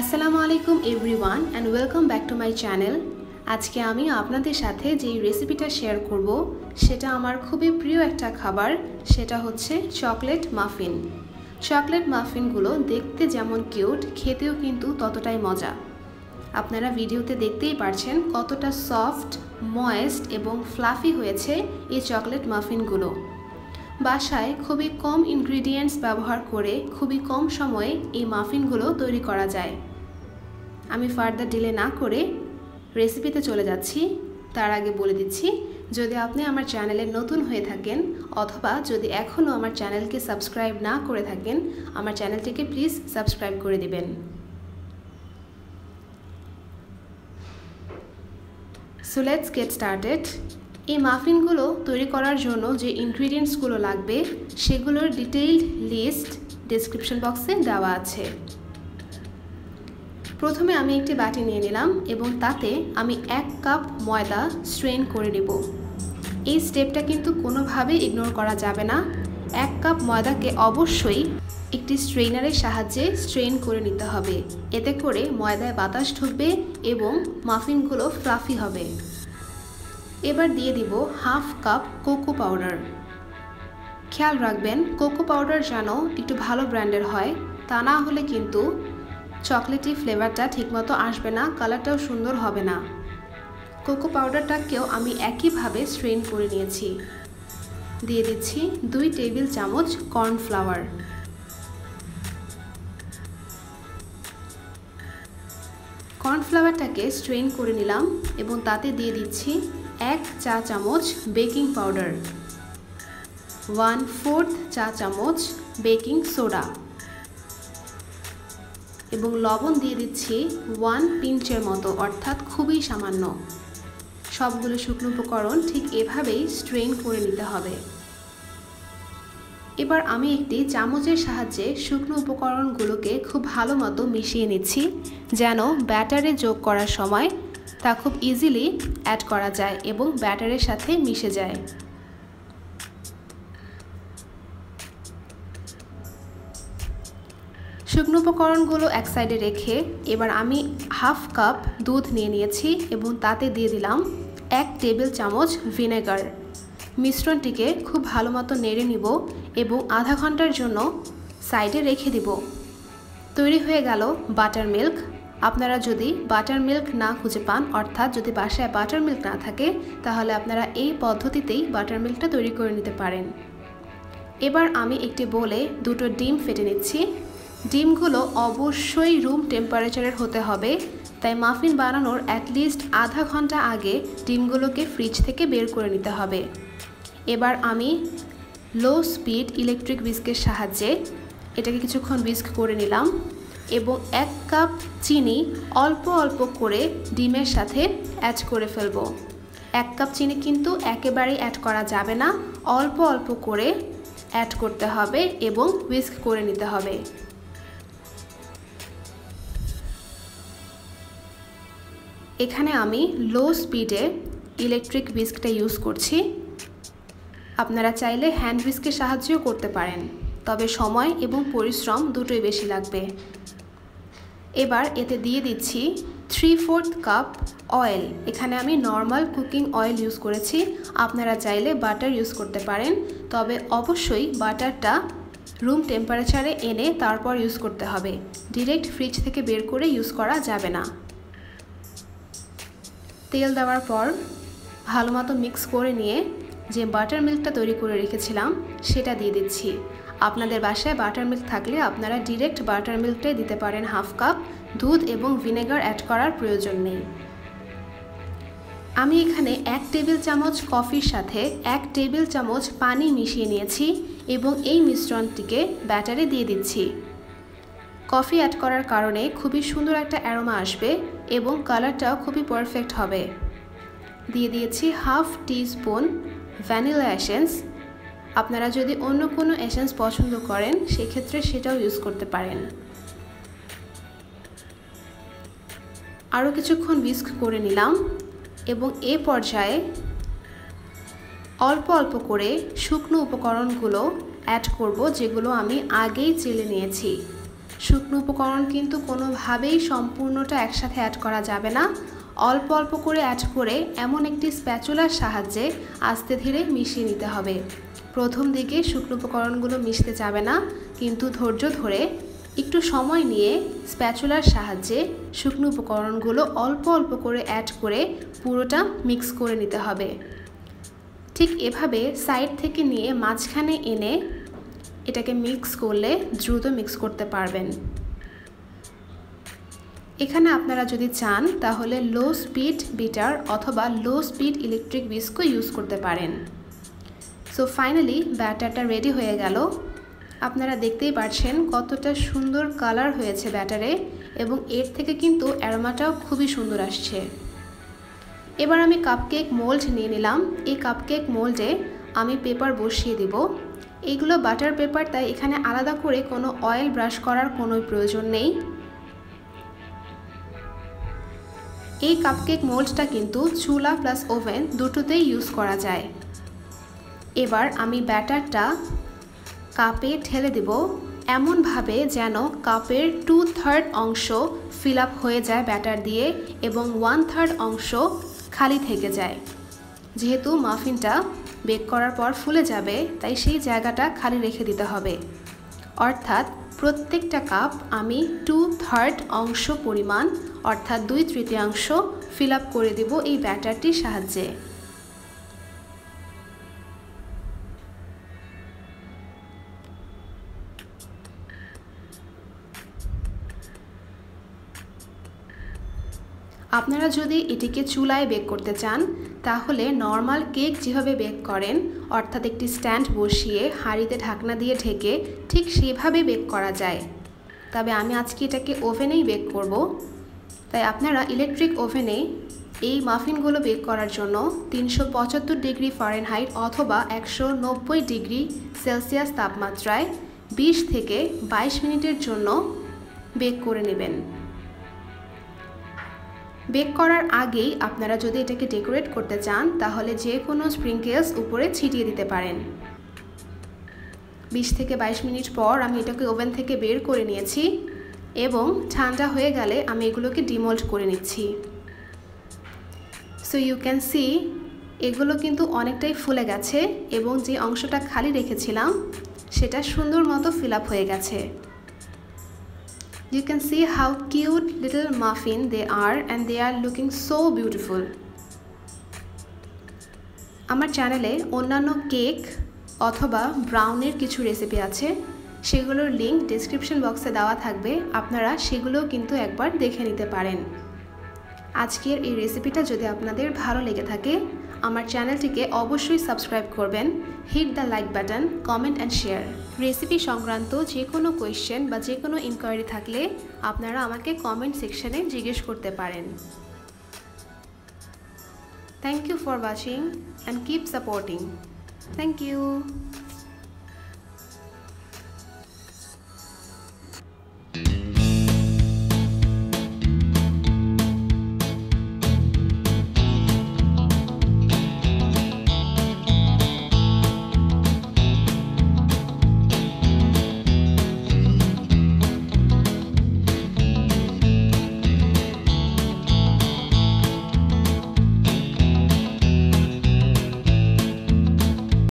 আসসালামু আলাইকুম everyone and welcome back to my channel. আজকে আমি আপনাদের সাথে যেই রেসিপিটা শেয়ার করব, সেটা আমার খুবই প্রিয় একটা খাবার, সেটা হচ্ছে চকলেট মাফিন। চকলেট মাফিনগুলো দেখতে যেমন কিউট, খেতেও কিন্তু ততটাই মজা। আপনারা ভিডিওতে দেখতেই পারছেন কতটা সফট, ময়েস্ট এবং ফ্লাফি হয়েছে এই চকলেট মাফিনগুলো। বাসায় খুবই কম ইনগ্রিডিয়েন্টস ব্যবহার করে খুবই কম সময়ে এই মাফিনগুলো তৈরি করা যায়। আমি ফার্দার ডিলে না করে রেসিপিতে চলে যাচ্ছি। তার আগে বলে দিচ্ছি, যদি আপনি আমার চ্যানেলে নতুন হয়ে থাকেন অথবা যদি এখনও আমার চ্যানেলকে সাবস্ক্রাইব না করে থাকেন, আমার চ্যানেলটিকে প্লিজ সাবস্ক্রাইব করে দিবেন। সো লেটস গেট স্টার্টেড এই মাফিনগুলো তৈরি করার জন্য যে ইনগ্রিডিয়েন্টসগুলো লাগবে, সেগুলোর ডিটেইলড লিস্ট ডিসক্রিপশন বক্সে দেওয়া আছে। প্রথমে আমি একটি বাটি নিয়ে নিলাম এবং তাতে আমি এক কাপ ময়দা স্ট্রেন করে নেব। এই স্টেপটা কিন্তু কোনোভাবেই ইগনোর করা যাবে না। এক কাপ ময়দাকে অবশ্যই একটি স্ট্রেনারের সাহায্যে স্ট্রেন করে নিতে হবে। এতে করে ময়দায় বাতাস ঢুকবে এবং মাফিনগুলো ফ্লাফি হবে। এবার দিয়ে দিব হাফ কাপ কোকো পাউডার। খেয়াল রাখবেন, কোকো পাউডার যেন একটু ভালো ব্র্যান্ডের হয়, তা না হলে কিন্তু চকলেটি ফ্লেভারটা ঠিকমতো আসবে না, কালারটাও সুন্দর হবে না। কোকো পাউডারটাকেও আমি একইভাবে স্ট্রেন করে নিয়েছি। দিয়ে দিচ্ছি দুই টেবিল চামচ কর্নফ্লাওয়ার। কর্নফ্লাওয়ারটাকে স্ট্রেন করে নিলাম এবং তাতে দিয়ে দিচ্ছি এক চা চামচ বেকিং পাউডার। ওয়ান ফোর্থ চা চামচ বেকিং সোডা। এবং লবণ দিয়ে দিচ্ছি ওয়ান পিঞ্চের মতো, অর্থাৎ খুবই সামান্য। সবগুলো শুকনো উপকরণ ঠিক এভাবেই স্ট্রেন করে নিতে হবে। এবার আমি একটি চামচের সাহায্যে শুকনো উপকরণগুলোকে খুব ভালো মতো মিশিয়ে নিচ্ছি, যেন ব্যাটারে যোগ করার সময় তা খুব ইজিলি অ্যাড করা যায় এবং ব্যাটারের সাথে মিশে যায়। শুকনো উপকরণগুলো এক সাইডে রেখে এবার আমি হাফ কাপ দুধ নিয়ে নিয়েছি এবং তাতে দিয়ে দিলাম এক টেবিল চামচ ভিনেগার। মিশ্রণটিকে খুব ভালো মতো নেড়ে নিব এবং আধা ঘণ্টার জন্য সাইডে রেখে দিব। তৈরি হয়ে গেল বাটার মিল্ক। আপনারা যদি বাটার মিল্ক না খুঁজে পান, অর্থাৎ যদি বাসায় বাটার মিল্ক না থাকে, তাহলে আপনারা এই পদ্ধতিতেই বাটার মিল্কটা তৈরি করে নিতে পারেন। এবার আমি একটি বলে দুটো ডিম ফেটে নিচ্ছি। ডিমগুলো অবশ্যই রুম টেম্পারেচারের হতে হবে, তাই মাফিন বানানোর অ্যাটলিস্ট আধা ঘণ্টা আগে ডিমগুলোকে ফ্রিজ থেকে বের করে নিতে হবে। এবার আমি লো স্পিড ইলেকট্রিক বিস্কের সাহায্যে এটাকে কিছুক্ষণ বিস্ক করে নিলাম এবং এক কাপ চিনি অল্প অল্প করে ডিমের সাথে অ্যাড করে ফেলব। এক কাপ চিনি কিন্তু একেবারেই অ্যাড করা যাবে না, অল্প অল্প করে অ্যাড করতে হবে এবং উইস্ক করে নিতে হবে। এখানে আমি লো স্পিডে ইলেকট্রিক বিস্কটা ইউজ করছি। আপনারা চাইলে হ্যান্ড বিস্কের সাহায্যও করতে পারেন, তবে সময় এবং পরিশ্রম দুটোই বেশি লাগবে। এবার এতে দিয়ে দিচ্ছি থ্রি ফোর্থ কাপ অয়েল এখানে আমি নর্মাল কুকিং অয়েল ইউজ করেছি, আপনারা চাইলে বাটার ইউজ করতে পারেন, তবে অবশ্যই বাটারটা রুম টেম্পারেচারে এনে তারপর ইউজ করতে হবে। ডিরেক্ট ফ্রিজ থেকে বের করে ইউজ করা যাবে না। তেল দেওয়ার পর ভালো মতো মিক্স করে নিয়ে যে বাটার মিল্কটা তৈরি করে রেখেছিলাম, সেটা দিয়ে দিচ্ছি। আপনাদের বাসায় বাটার মিল্ক থাকলে আপনারা ডিরেক্ট বাটার মিল্কটাই দিতে পারেন হাফ কাপ। দুধ এবং ভিনেগার অ্যাড করার প্রয়োজন নেই। আমি এখানে এক টেবিল চামচ কফির সাথে এক টেবিল চামচ পানি মিশিয়ে নিয়েছি এবং এই মিশ্রণটিকে ব্যাটারে দিয়ে দিচ্ছি। কফি অ্যাড করার কারণে খুবই সুন্দর একটা অ্যারোমা আসবে। এবং কালারটাও খুবই পারফেক্ট হবে। দিয়ে দিয়েছি half teaspoon vanilla essence. আপনারা যদি অন্য কোনো এসেন্স পছন্দ করেন, সেক্ষেত্রে সেটাও ইউজ করতে পারেন। আরও কিছুক্ষণ বিস্ক করে নিলাম এবং এ পর্যায়ে অল্প অল্প করে শুকনো উপকরণগুলো অ্যাড করব, যেগুলো আমি আগেই চেলে নিয়েছি। শুকনো উপকরণ কিন্তু কোনোভাবেই সম্পূর্ণটা একসাথে অ্যাড করা যাবে না। অল্প অল্প করে অ্যাড করে এমন একটি স্প্যাচুলার সাহায্যে আস্তে ধীরে মিশিয়ে নিতে হবে। প্রথম দিকে শুকনো উপকরণগুলো মিশতে যাবে না, কিন্তু ধৈর্য ধরে একটু সময় নিয়ে স্প্যাচুলার সাহায্যে শুকনো উপকরণগুলো অল্প অল্প করে অ্যাড করে পুরোটা মিক্স করে নিতে হবে। ঠিক এভাবে সাইড থেকে নিয়ে মাঝখানে এনে এটাকে মিক্স করলে দ্রুত মিক্স করতে পারবেন। এখানে আপনারা যদি চান, তাহলে লো স্পিড বিটার অথবা লো স্পিড ইলেকট্রিক বিস্কো ইউজ করতে পারেন। সো ফাইনালি ব্যাটারটা রেডি হয়ে গেল। আপনারা দেখতেই পাচ্ছেন কতটা সুন্দর কালার হয়েছে ব্যাটারে এবং এর থেকে কিন্তু অ্যারোমাটাও খুবই সুন্দর আসছে। এবার আমি কাপকেক মোল্ড নিয়ে নিলাম। এই কাপকেক মোল্ডে আমি পেপার বসিয়ে দিব। এইগুলো বাটার পেপার, তাই এখানে আলাদা করে কোনো অয়েল ব্রাশ করার কোনো প্রয়োজন নেই। এই কাপকেক মোল্ডটা কিন্তু চুলা প্লাস ওভেন দুটোতেই ইউজ করা যায়। এবার আমি ব্যাটারটা কাপে ঠেলে দেব। এমনভাবে যেন কাপের টু থার্ড অংশ ফিল আপ হয়ে যায় ব্যাটার দিয়ে এবং ওয়ান থার্ড অংশ খালি থেকে যায়। যেহেতু মাফিনটা বেক করার পর ফুলে যাবে, তাই সেই জায়গাটা খালি রেখে দিতে হবে। অর্থাৎ প্রত্যেকটা কাপ আমি টু থার্ড অংশ পরিমাণ, অর্থাৎ দুই তৃতীয়াংশ ফিল আপ করে দেব এই ব্যাটারটির সাহায্যে। আপনারা যদি এটিকে চুলায় বেক করতে চান তাহলে নর্মাল কেক যেভাবে বেক করেন, অর্থাৎ একটি স্ট্যান্ড বসিয়ে হাঁড়িতে ঢাকনা দিয়ে ঢেকে ঠিক সেভাবে বেক করা যায়। তবে আমি আজকে এটাকে ওভেনেই বেক করব। তাই আপনারা ইলেকট্রিক ওভেনে এই মাফিনগুলো বেক করার জন্য তিনশো পঁচাত্তর ডিগ্রি ফারেনহাইট অথবা একশো নব্বই ডিগ্রি সেলসিয়াস তাপমাত্রায় বিশ থেকে বাইশ মিনিটের জন্য বেক করে নেবেন। বেক করার আগেই আপনারা যদি এটাকে ডেকোরেট করতে চান, তাহলে যে কোনো স্প্রিঙ্কেলস উপরে ছিটিয়ে দিতে পারেন। বিশ থেকে বাইশ মিনিট পর আমি এটাকে ওভেন থেকে বের করে নিয়েছি এবং ঠান্ডা হয়ে গেলে আমি এগুলোকে ডিমোল্ড করে নিচ্ছি। সো ইউ ক্যান সি এগুলো কিন্তু অনেকটাই ফুলে গেছে এবং যে অংশটা খালি রেখেছিলাম, সেটা সুন্দর মতো ফিল হয়ে গেছে। You can see how cute little muffin they are and they are looking so beautiful. আমার চ্যানেলে অন্যান্য কেক অথবা ব্রাউনের কিছু রেসিপি আছে। সেগুলোর লিঙ্ক ডিসক্রিপশন বক্সে দেওয়া থাকবে। আপনারা সেগুলোও কিন্তু একবার দেখে নিতে পারেন। আজকের এই রেসিপিটা যদি আপনাদের ভালো লেগে থাকে, আমার চ্যানেলটিকে অবশ্যই সাবস্ক্রাইব করবেন hit the like button comment and share recipe সংক্রান্ত যে কোনো কোয়েশ্চেন বা যে কোনো ইনকোয়ারি থাকলে আপনারা আমাকে কমেন্ট সেকশনে জিজ্ঞেস করতে পারেন। Thank you for watching and keep supporting thank you